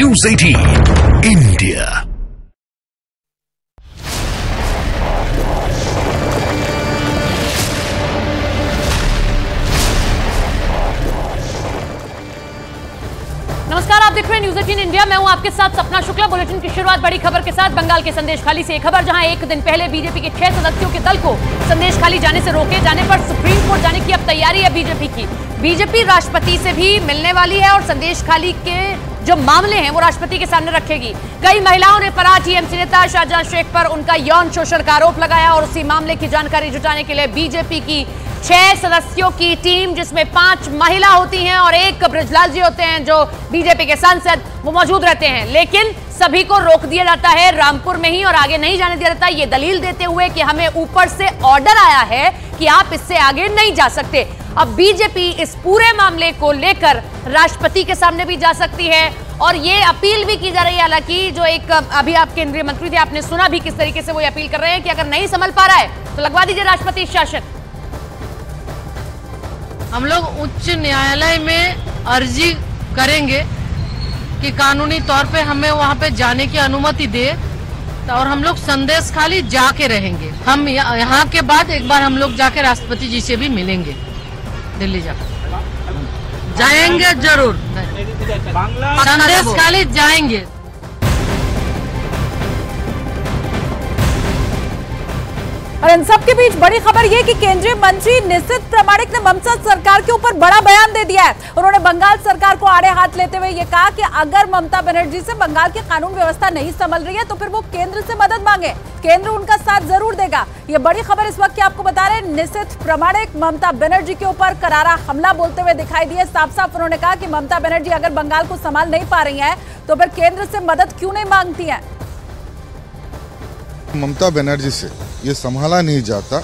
News 18 India. नमस्कार, आप देख रहे हैं न्यूज़ एटीन इंडिया मैं हूँ आपके साथ सपना शुक्ला। बुलेटिन की शुरुआत, बड़ी खबर के साथ बंगाल के संदेश खाली। से एक खबर, जहाँ एक दिन पहले बीजेपी के छह सदस्यों के दल को संदेश खाली जाने से रोके जाने पर सुप्रीम कोर्ट जाने की अब तैयारी है बीजेपी की। बीजेपी राष्ट्रपति से भी मिलने वाली है और संदेश खाली के जो मामले हैं वो राष्ट्रपति के सामने रखेगी। कई महिलाओं ने परा टीएमसी नेता शाहजहां शेख पर उनका यौन शोषण का आरोप लगाया और उसी मामले की जानकारी जुटाने के लिए बीजेपी की छह सदस्यों की टीम, जिसमें पाँच महिला होती हैं और एक ब्रजलाल जी होते हैं जो बीजेपी के सांसद वो मौजूद रहते हैं। लेकिन सभी को रोक दिया जाता है, रामपुर में ही और आगे नहीं जाने दिया जाता। ये दलील देते हुए कि हमें ऊपर से ऑर्डर आया है कि आप इससे आगे नहीं जा सकते। अब बीजेपी इस पूरे मामले को लेकर राष्ट्रपति के सामने भी जा सकती है और ये अपील भी की जा रही है, हालाँकि जो एक, अभी आप केंद्रीय मंत्री थे, आपने सुना भी किस तरीके से वो अपील कर रहे हैं कि अगर नहीं संभल पा रहा है तो लगवा दीजिए राष्ट्रपति शासन। हम लोग उच्च न्यायालय में अर्जी करेंगे कि कानूनी तौर पे हमें वहाँ पे जाने की अनुमति दे और हम लोग संदेश खाली जाके रहेंगे। हम यहाँ के बाद एक बार हम लोग जाके राष्ट्रपति जी से भी मिलेंगे। दिल्ली जाकर। जाएँगे ज़रूर। संदेश खाली जाएँगे। और इन सब के बीच बड़ी खबर ये कि केंद्रीय मंत्री निश्चित प्रमाणिक ने ममता सरकार के ऊपर बड़ा बयान दे दिया है। उन्होंने बंगाल सरकार को आड़े हाथ लेते हुए ये कहा कि अगर ममता बनर्जी से बंगाल की कानून व्यवस्था नहीं संभल रही है तो फिर वो केंद्र से मदद मांगे। केंद्र उनका साथ ज़रूर देगा। ये बड़ी खबर इस वक्त की आपको बता रहे निश्चित प्रमाणिक ममता बनर्जी के ऊपर करारा हमला बोलते हुए दिखाई दिए। साफ़ साफ़ उन्होंने कहा कि ममता बनर्जी अगर बंगाल को संभाल नहीं पा रही है तो फिर केंद्र से मदद क्यों नहीं मांगती है? ममता बनर्जी से ये संभाला नहीं जाता।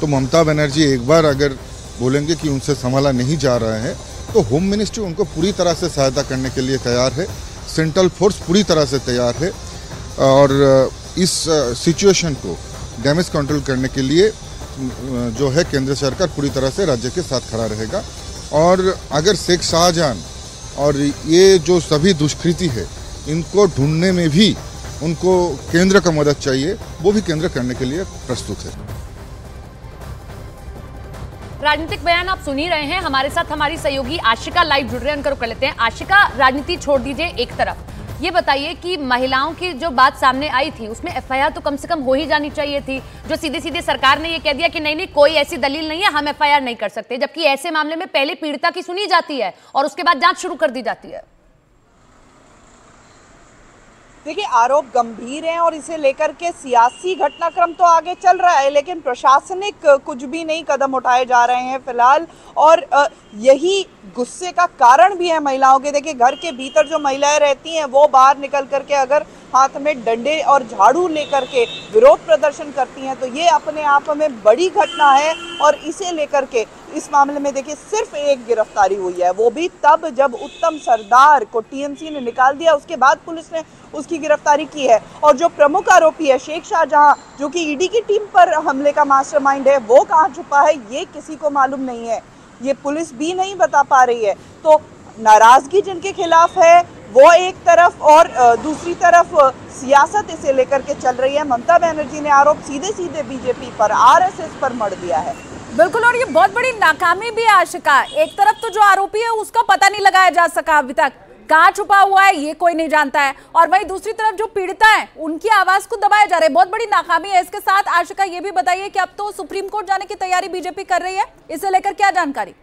तो ममता बनर्जी एक बार अगर बोलेंगे कि उनसे संभाला नहीं जा रहा है तो होम मिनिस्ट्री उनको पूरी तरह से सहायता करने के लिए तैयार है। सेंट्रल फोर्स पूरी तरह से तैयार है। और इस सिचुएशन को डैमेज कंट्रोल करने के लिए, जो है केंद्र सरकार पूरी तरह से राज्य के साथ खड़ा रहेगा। और अगर शेख शाहजहां और ये जो सभी दुष्कृति है, इनको ढूँढने में भी उनको केंद्र का मदद चाहिए, वो भी केंद्र करने के लिए प्रस्तुत है। राजनीतिक बयान आप सुन ही रहे हैं। हमारे साथ हमारी सहयोगी आशिका लाइव जुड़ रहे हैं, उनका कर लेते हैं। आशिका, राजनीति छोड़ दीजिए एक तरफ़। ये बताइए कि महिलाओं की जो बात सामने आई थी, उसमें एफआईआर तो कम से कम हो ही जानी चाहिए थी, जो सीधे सीधे सरकार ने ये कह दिया कि नहीं नहीं कोई ऐसी दलील नहीं है, हम एफआईआर नहीं कर सकते, जबकि ऐसे मामले में पहले पीड़िता की सुनी जाती है और उसके बाद जाँच शुरू कर दी जाती है। देखिए, आरोप गंभीर हैं और इसे लेकर के सियासी घटनाक्रम तो आगे चल रहा है, लेकिन प्रशासनिक कुछ भी नहीं कदम उठाए जा रहे हैं फ़िलहाल। और यही गुस्से का कारण भी है महिलाओं के। देखिए, घर के भीतर जो महिलाएँ रहती हैं, वो बाहर निकल करके अगर हाथ में डंडे और झाड़ू लेकर के विरोध प्रदर्शन करती हैं तो ये अपने आप में बड़ी घटना है और इसे लेकर के इस मामले में देखिए, सिर्फ़ एक गिरफ्तारी हुई है, वो भी तब जब उत्तम सरदार को टीएमसी ने निकाल दिया, उसके बाद पुलिस ने उसकी गिरफ्तारी की है। और जो प्रमुख आरोपी है, शेख शाहजहां, जो कि ईडी की टीम पर हमले का मास्टरमाइंड है, वो कहाँ छुपा है, ये किसी को मालूम नहीं है। ये पुलिस भी नहीं बता पा रही है। तो नाराज़गी जिनके खिलाफ है, वो एक तरफ़ और दूसरी तरफ़ सियासत इसे लेकर के चल रही है। ममता बनर्जी ने आरोप सीधे सीधे बीजेपी पर, आरएसएस पर मर दिया है। बिल्कुल, और ये बहुत बड़ी नाकामी भी है आशिका। एक तरफ़ तो जो आरोपी है, उसका पता नहीं लगाया जा सका अभी तक। कहाँ छुपा हुआ है, ये कोई नहीं जानता है। और वहीं दूसरी तरफ़ जो पीड़िता है, उनकी आवाज़ को दबाया जा रहा है। बहुत बड़ी नाकामी है। इसके साथ आशिका, ये भी बताइए कि अब तो सुप्रीम कोर्ट जाने की तैयारी बीजेपी कर रही है। इसे लेकर क्या जानकारी?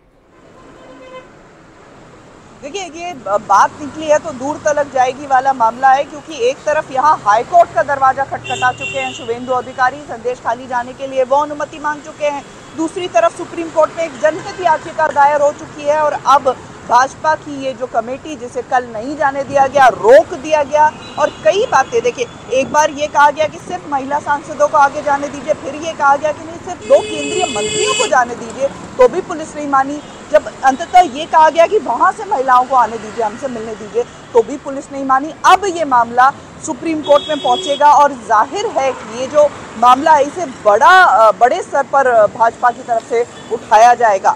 देखिए, ये बात निकली है तो दूर तलक जाएगी वाला मामला है, क्योंकि एक तरफ़ यहाँ हाईकोर्ट का दरवाज़ा खटखटा चुके हैं शुभेंदु अधिकारी। संदेश खाली जाने के लिए वो अनुमति मांग चुके हैं। दूसरी तरफ़ सुप्रीम कोर्ट में एक जनहित याचिका दायर हो चुकी है और अब भाजपा की ये जो कमेटी, जिसे कल नहीं जाने दिया गया, रोक दिया गया। और कई बातें, देखिए, एक बार ये कहा गया कि सिर्फ़ महिला सांसदों को आगे जाने दीजिए, फिर ये कहा गया कि नहीं, सिर्फ़ दो केंद्रीय मंत्रियों को जाने दीजिए तो भी पुलिस नहीं मानी। जब अंततः ये कहा गया कि वहाँ से महिलाओं को आने दीजिए, हमसे मिलने दीजिए तो भी पुलिस नहीं मानी। अब ये मामला सुप्रीम कोर्ट में पहुंचेगा और ज़ाहिर है कि ये जो मामला है, इसे बड़ा, बड़े स्तर पर भाजपा की तरफ़ से उठाया जाएगा।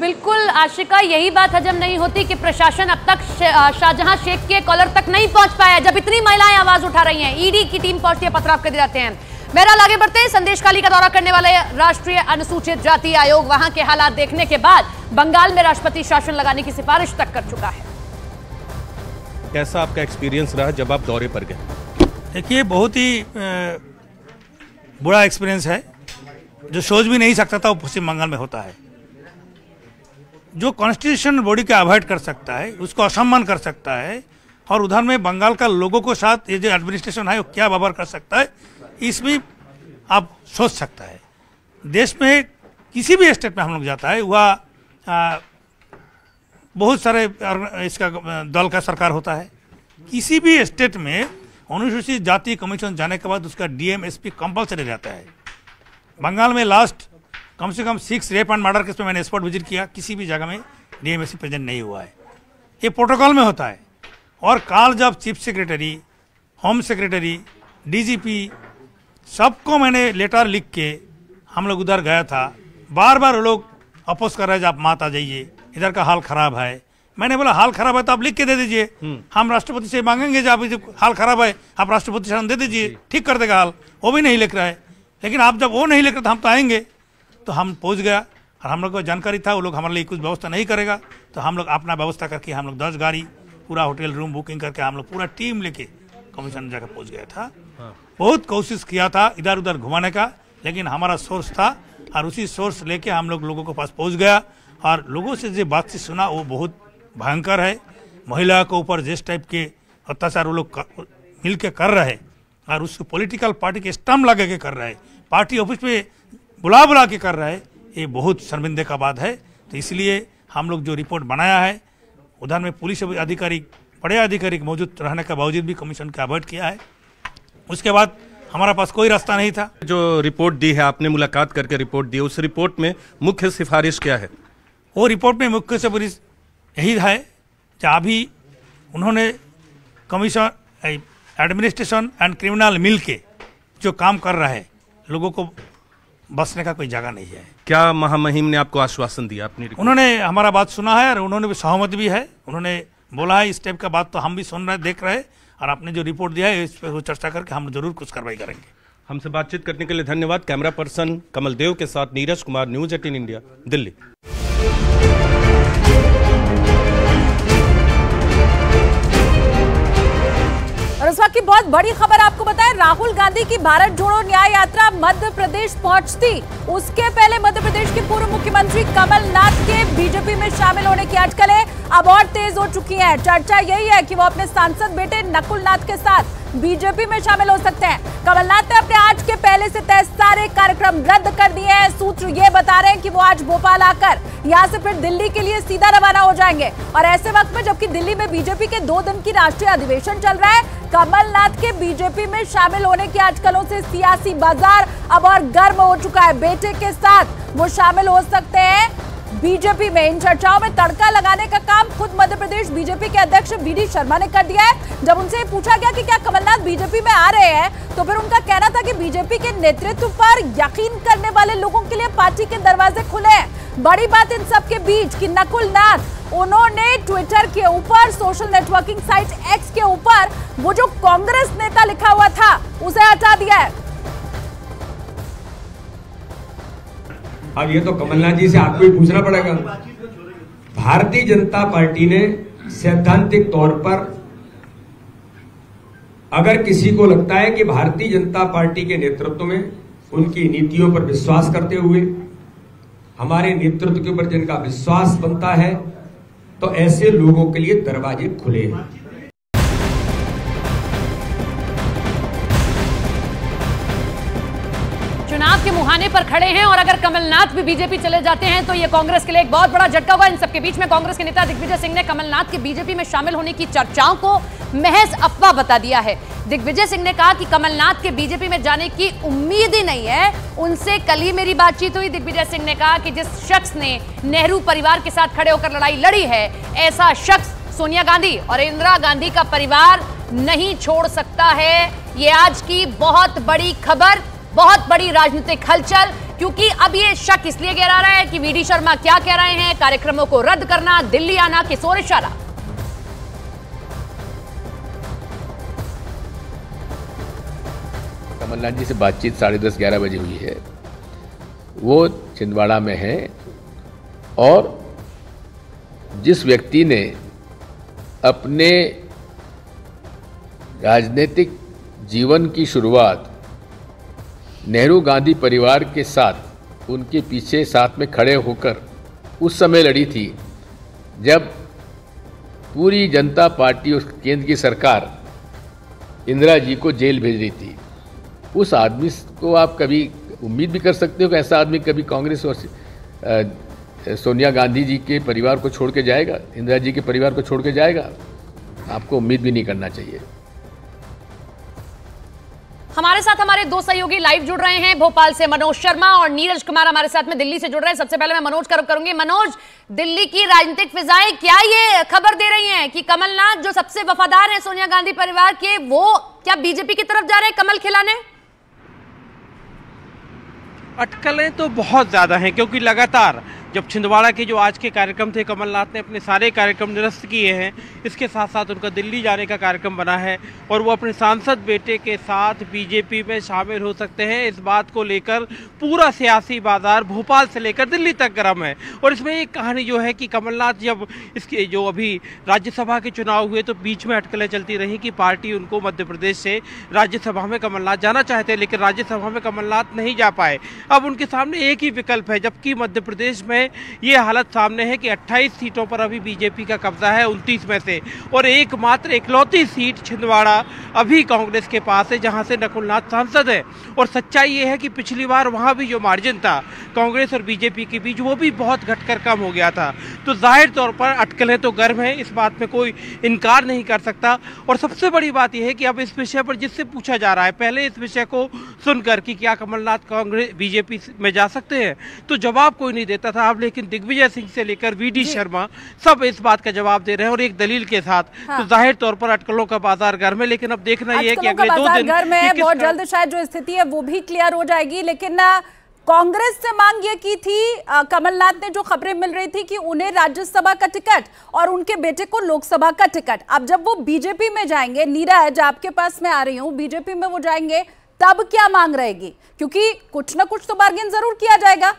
बिल्कुल, आशिका, यही बात हजम नहीं होती कि प्रशासन अब तक शाहजहां शेख के कॉलर तक नहीं पहुँच पाया जब इतनी महिलाएँ आवाज़ उठा रही हैं। ईडी की टीम पहुँचती है पथराव कर जाते हैं। बहरहाल आगे बढ़ते हैं। संदेश काली का दौरा करने वाले राष्ट्रीय अनुसूचित जाति आयोग। वहाँ के हालात देखने के बाद बंगाल में राष्ट्रपति शासन लगाने की सिफारिश तक कर चुका है। कैसा आपका एक्सपीरियंस रहा जब आप दौरे पर गए? देखिए बहुत ही बुरा एक्सपीरियंस है जो सोच भी नहीं सकता था वो पश्चिम बंगाल में होता है। जो कॉन्स्टिट्यूशन बॉडी के अवॉइड कर सकता है उसको असम्मान कर सकता है और उधर में बंगाल का लोगों को साथ ये जो एडमिनिस्ट्रेशन है वो क्या व्यवहार कर सकता है इसमें आप सोच सकता है। देश में किसी भी स्टेट में हम लोग जाता है, वह बहुत सारे इसका, दल का सरकार होता है। किसी भी स्टेट में अनुसूचित जाति कमीशन जाने के बाद उसका डीएम एसपी कंपलसरी रहता है। बंगाल में लास्ट कम से कम six rape and murder case में मैंने स्पॉट विज़िट किया, किसी भी जगह में डीएम एसपी प्रेजेंट नहीं हुआ है। ये प्रोटोकॉल में होता है। और काल जब chief secretary home secretary DGP सबको मैंने लेटर लिख के हम लोग उधर गया था। बार बार वो लोग अपोज कर रहे हैं आप मात आ जाइए इधर का हाल खराब है। मैंने बोला हाल खराब है तो आप लिख के दे दीजिए। हम राष्ट्रपति से मांगेंगे जब हाल खराब है आप राष्ट्रपति शासन दे दीजिए ठीक कर देगा हाल। वो भी नहीं लिख रहा है। लेकिन आप जब वो नहीं लिख रहे तो हम तो आएँगे। तो हम पहुँच गया और हम लोग को जानकारी था वो लोग हमारे लिए कुछ व्यवस्था नहीं करेगा। तो हम लोग अपना व्यवस्था करके हम लोग दस गाड़ी पूरा होटल रूम बुकिंग करके हम लोग पूरा टीम लेके कमीशन जगह पहुँच गया था। बहुत कोशिश किया था इधर उधर घुमाने का लेकिन हमारा सोर्स था और उसी सोर्स लेके हम लोग लोगों के पास पहुँच गया और लोगों से जो बातचीत सुना वो बहुत भयंकर है। महिला के ऊपर जिस टाइप के अत्याचार वो लोग मिल के कर रहे और उसको पॉलिटिकल पार्टी के स्टम्प लगा के कर रहे है पार्टी ऑफ़िस में बुला बुला के कर रहे है ये बहुत शर्मिंदे का बात है। तो इसलिए हम लोग जो रिपोर्ट बनाया है उधर में पुलिस अधिकारी बड़े अधिकारी मौजूद रहने के बावजूद भी कमीशन का अवॉइड किया है। उसके बाद हमारा पास कोई रास्ता नहीं था। जो रिपोर्ट दी है आपने मुलाकात करके रिपोर्ट दी उस रिपोर्ट में मुख्य सिफारिश क्या है? वो रिपोर्ट में मुख्य सिफारिश यही है कि अभी उन्होंने कमीशन एडमिनिस्ट्रेशन एंड क्रिमिनल मिल के जो काम कर रहा है लोगों को बसने का कोई जगह नहीं है। क्या महामहिम ने आपको आश्वासन दिया अपनी उन्होंने हमारा बात सुना है और उन्होंने भी सहमत भी है। उन्होंने बोला है, इस टाइप का बात तो हम भी सुन रहे देख रहे और आपने जो रिपोर्ट दिया है, इस पर चर्चा करके हम ज़रूर कुछ कार्रवाई करेंगे। हमसे बातचीत करने के लिए धन्यवाद। कैमरा पर्सन कमल देव के साथ Neeraj Kumar, news eighteen India, Delhi. की बहुत बड़ी खबर आपको बताएँ, राहुल गांधी की भारत जोड़ो न्याय यात्रा मध्य प्रदेश पहुँचती। उसके पहले मध्य प्रदेश के पूर्व मुख्यमंत्री कमलनाथ के बीजेपी में शामिल होने की अटकलें, अब और तेज हो चुकी हैं। चर्चा यही है कि वो अपने सांसद बेटे नकुलनाथ के साथ। बीजेपी में शामिल हो सकते हैं। कमलनाथ ने अपने आज के पहले से तय सारे कार्यक्रम रद्द कर दिए हैं। सूत्र ये बता रहे हैं कि वो आज भोपाल आकर यहाँ से फिर दिल्ली के लिए सीधा रवाना हो जाएँगे। और ऐसे वक्त में जबकि दिल्ली में बीजेपी के दो दिन की राष्ट्रीय अधिवेशन चल रहा है, कमलनाथ के बीजेपी में शामिल होने की आजकलों से सियासी बाज़ार अब और गर्म हो चुका है। बेटे के साथ वो शामिल हो सकते हैं। बीजेपी में इन चर्चाओं में तड़का लगाने का काम खुद मध्य प्रदेश बीजेपी के अध्यक्ष वी शर्मा ने कर दिया है। जब उनसे पूछा गया कि क्या कमलनाथ बीजेपी में आ रहे हैं तो फिर उनका कहना था कि बीजेपी के नेतृत्व पर यकीन करने वाले लोगों के लिए पार्टी के दरवाजे खुले हैं। बड़ी बात इन सब के बीच कि नकुल नाथ उन्होंने ट्विटर के ऊपर सोशल नेटवर्किंग साइट एक्स के ऊपर, वो जो कांग्रेस नेता लिखा हुआ था, उसे हटा दिया है। अब ये तो कमलनाथ जी से आपको ही पूछना पड़ेगा। भारतीय जनता पार्टी ने सैद्धांतिक तौर पर अगर किसी को लगता है कि भारतीय जनता पार्टी के नेतृत्व में उनकी नीतियों पर विश्वास करते हुए, हमारे नेतृत्व के ऊपर जिनका विश्वास बनता है तो ऐसे लोगों के लिए दरवाजे खुले हैं। मुहाने पर खड़े हैं और अगर कमलनाथ भी बीजेपी चले जाते हैं तो ये कांग्रेस के लिए एक बहुत बड़ा झटका होगा इन सबके बीच में कांग्रेस के नेता दिग्विजय सिंह ने कमलनाथ के बीजेपी में शामिल होने की चर्चाओं को महज अफवाह बता दिया है। दिग्विजय सिंह ने कहा कि कमलनाथ के बीजेपी में जाने की उम्मीद ही नहीं है। उनसे कल ही मेरी बातचीत हुई। दिग्विजय सिंह ने कहा कि जिस शख्स ने नेहरू परिवार के साथ खड़े होकर लड़ाई लड़ी है, ऐसा शख्स सोनिया गांधी और इंदिरा गांधी का परिवार नहीं छोड़ सकता है। ये आज की बहुत बड़ी खबर। बहुत बड़ी राजनीतिक हलचल, क्योंकि अब ये शक इसलिए गहरा रहा है कि वीडी शर्मा क्या कह रहे हैं, कार्यक्रमों को रद्द करना, दिल्ली आना किशोर इशारा? कमलनाथ जी से बातचीत साढ़े दस, ग्यारह बजे हुई है। वो छिंदवाड़ा में है और जिस व्यक्ति ने अपने राजनीतिक जीवन की शुरुआत नेहरू गांधी परिवार के साथ उनके पीछे साथ में खड़े होकर उस समय लड़ी थी, जब पूरी जनता पार्टी उस केंद्र की सरकार इंदिरा जी को जेल भेज रही थी। उस आदमी को आप कभी उम्मीद भी कर सकते हो कि ऐसा आदमी कभी कांग्रेस और सोनिया गांधी जी के परिवार को छोड़ के जाएगा, इंदिरा जी के परिवार को छोड़ के जाएगा। आपको उम्मीद भी नहीं करना चाहिए। हमारे साथ हमारे दो सहयोगी लाइव जुड़ रहे हैं, भोपाल से मनोज शर्मा और नीरज कुमार हमारे साथ में दिल्ली से जुड़ रहे हैं। सबसे पहले मैं मनोज कर, करूँगी। मनोज, दिल्ली की राजनीतिक फिजाएँ क्या ये खबर दे रही हैं कि कमलनाथ, जो सबसे वफादार हैं सोनिया गांधी परिवार के, वो क्या बीजेपी की तरफ़ जा रहे हैं कमल खिलाने? अटकलें तो बहुत ज़्यादा हैं, क्योंकि लगातार जब छिंदवाड़ा के जो आज के कार्यक्रम थे, कमलनाथ ने अपने सारे कार्यक्रम निरस्त किए हैं, इसके साथ साथ उनका दिल्ली जाने का कार्यक्रम बना है और वो अपने सांसद बेटे के साथ बीजेपी में शामिल हो सकते हैं। इस बात को लेकर पूरा सियासी बाज़ार भोपाल से लेकर दिल्ली तक गर्म है। और इसमें एक कहानी जो है कि कमलनाथ जब इसके जो अभी राज्यसभा के चुनाव हुए तो बीच में अटकलें चलती रही कि पार्टी उनको मध्य प्रदेश से राज्यसभा में कमलनाथ जाना चाहते लेकिन राज्यसभा में कमलनाथ नहीं जा पाए। अब उनके सामने एक ही विकल्प है, जबकि मध्य प्रदेश में ये हालत सामने है कि 28 सीटों पर अभी बीजेपी का कब्जा है 29 में से। और एकमात्र इकलौती सीट छिंदवाड़ा अभी कांग्रेस के पास है, जहाँ से नकुलनाथ सांसद है। और सच्चाई ये है कि पिछली बार वहाँ भी जो मार्जिन था, कांग्रेस और बीजेपी के बीच, वो भी बहुत घटकर कम हो गया था। तो ज़ाहिर तौर पर अटकलें तो गर्म है, इस बात में कोई इनकार नहीं कर सकता। और सबसे बड़ी बात यह है कि अब इस विषय पर जिससे पूछा जा रहा है, पहले इस विषय को सुनकर कि क्या कमलनाथ कांग्रेस, बीजेपी में जा सकते हैं तो जवाब कोई नहीं देता था। अब लेकिन दिग्विजय सिंह से लेकर वी डी शर्मा सब इस बात का जवाब दे रहे हैं और एक दलील के साथ हाँ। तो ज़ाहिर तौर पर अटकलों का बाज़ार गर्म है लेकिन अब देखना ये है कि अगले दो दिन है किस बहुत जल्द शायद जो स्थिति है वो भी क्लियर हो जाएगी। लेकिन कांग्रेस से मांग ये की थी कमलनाथ ने जो खबरें मिल रही थी कि उन्हें राज्यसभा का टिकट और उनके बेटे को लोकसभा का टिकट। अब जब वो बीजेपी में जाएँगे नीरज आपके पास मैं आ रही हूँ बीजेपी में वो जाएँगे तब क्या मांग रहेगी? क्योंकि कुछ ना कुछ तो बार्गेन ज़रूर किया जाएगा।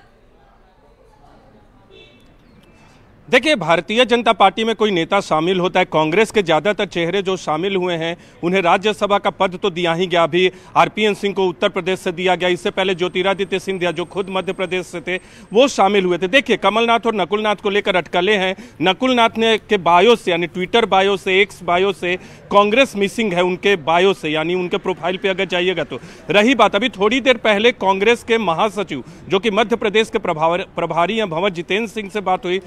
देखिए, भारतीय जनता पार्टी में कोई नेता शामिल होता है, कांग्रेस के ज़्यादातर चेहरे जो शामिल हुए हैं, उन्हें राज्यसभा का पद तो दिया ही गया। अभी आरपीएन सिंह को उत्तर प्रदेश से दिया गया। इससे पहले ज्योतिरादित्य सिंधिया, जो खुद मध्य प्रदेश से थे, वो शामिल हुए थे। देखिए, कमलनाथ और नकुलनाथ को लेकर अटकले हैं। नकुलनाथ ने के बायो से, यानी ट्विटर बायो से, एक्स बायो से, कांग्रेस मिसिंग है उनके बायो से, यानी उनके प्रोफ़ाइल पर अगर जाइएगा तो। रही बात, अभी थोड़ी देर पहले कांग्रेस के महासचिव, जो कि मध्य प्रदेश के प्रभार हैं, भंवर जितेंद्र सिंह से बात हुई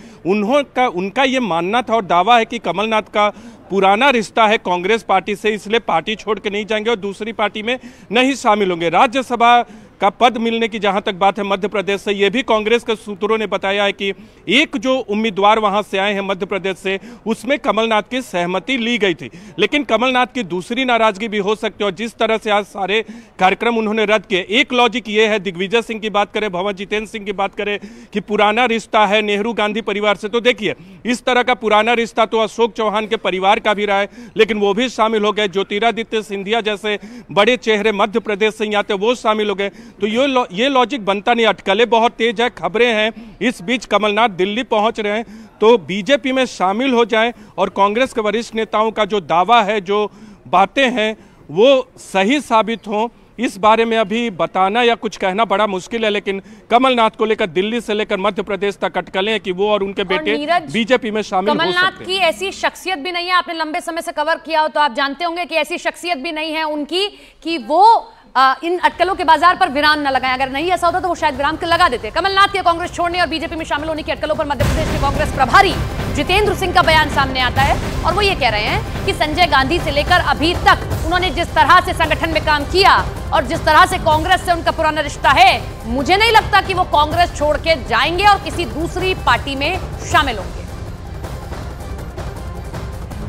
का, उनका ये मानना था और दावा है कि कमलनाथ का पुराना रिश्ता है कांग्रेस पार्टी से, इसलिए पार्टी छोड़ के नहीं जाएँगे और दूसरी पार्टी में नहीं शामिल होंगे। राज्यसभा का पद मिलने की जहाँ तक बात है मध्य प्रदेश से यह भी कांग्रेस के सूत्रों ने बताया है कि एक जो उम्मीदवार वहाँ से आए हैं मध्य प्रदेश से, उसमें कमलनाथ की सहमति ली गई थी। लेकिन कमलनाथ की दूसरी नाराज़गी भी हो सकती है और जिस तरह से आज सारे कार्यक्रम उन्होंने रद्द किए, एक लॉजिक ये है, दिग्विजय सिंह की बात करें, भवन जितेंद्र सिंह की बात करें, कि पुराना रिश्ता है नेहरू गांधी परिवार से तो देखिए, इस तरह का पुराना रिश्ता तो अशोक चौहान के परिवार का भी रहा है, लेकिन वो भी शामिल हो गए, ज्योतिरादित्य सिंधिया जैसे बड़े चेहरे मध्य प्रदेश से यहाँ थे वो शामिल हो गए। तो ये लॉ- ये लॉजिक बनता नहीं अटकलें बहुत तेज है खबरें हैं। इस बीच कमलनाथ दिल्ली पहुँच रहे हैं। तो बीजेपी में शामिल हो जाएँ और कांग्रेस के वरिष्ठ नेताओं का जो दावा है जो बातें हैं वो सही साबित हों। इस बारे में अभी बताना या कुछ कहना बड़ा मुश्किल है लेकिन कमलनाथ को लेकर दिल्ली से लेकर मध्य प्रदेश तक अटकलें हैं कि वो और उनके बेटे बीजेपी में शामिल हो कमलनाथ की ऐसी शख्सियत भी नहीं है आपने लंबे समय से कवर किया हो तो आप जानते होंगे कि ऐसी शख्सियत भी नहीं है उनकी कि वो आ, इन अटकलों के बाज़ार पर विराम न लगाएँ। अगर नहीं ऐसा होता तो वो शायद विराम के लगा देते। कमलनाथ के कांग्रेस छोड़ने और बीजेपी में शामिल होने की अटकलों पर मध्य प्रदेश के कांग्रेस प्रभारी जितेंद्र सिंह का बयान सामने आता है और वो ये कह रहे हैं कि संजय गांधी से लेकर अभी तक उन्होंने जिस तरह से संगठन में काम किया और जिस तरह से कांग्रेस से उनका पुराना रिश्ता है मुझे नहीं लगता कि वो कांग्रेस छोड़ के जाएँगे और किसी दूसरी पार्टी में शामिल होंगे।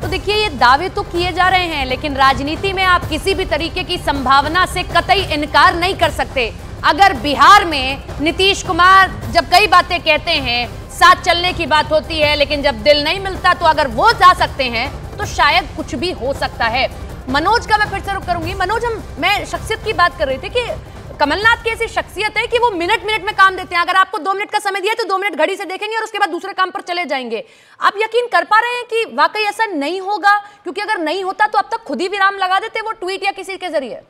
तो देखिए, ये दावे तो किए जा रहे हैं, लेकिन राजनीति में आप किसी भी तरीके की संभावना से कतई इनकार नहीं कर सकते। अगर बिहार में नीतीश कुमार जब कई बातें कहते हैं, साथ चलने की बात होती है, लेकिन जब दिल नहीं मिलता तो अगर वो जा सकते हैं तो शायद कुछ भी हो सकता है। मनोज का मैं फिर से रुक करूँगी। मनोज, हम, मैं शख्सियत की बात कर रही थी कि कमलनाथ की ऐसी शख्सियत है कि वो मिनट मिनट में काम देते हैं। अगर आपको दो मिनट का समय दिया तो दो मिनट घड़ी से देखेंगे और उसके बाद दूसरे काम पर चले जाएँगे। आप यकीन कर पा रहे हैं कि वाकई ऐसा नहीं होगा? क्योंकि अगर नहीं होता तो अब तक खुद ही विराम लगा देते वो ट्वीट या किसी के ज़रिए।